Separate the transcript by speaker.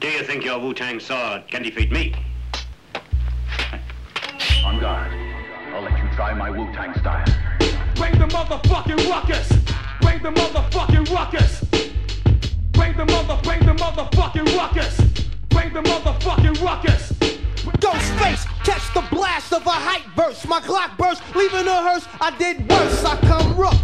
Speaker 1: Do you think your Wu-Tang sword can defeat me?
Speaker 2: On guard. I'll let you try my Wu-Tang style.
Speaker 3: Bring the motherfucking ruckus. Bring the motherfucking ruckus. Bring the mother, bring the motherfucking ruckus. Bring the motherfucking ruckus.
Speaker 4: Ghostface, catch the blast of a hype burst. My clock burst, leaving a hearse. I did worse. I come rough,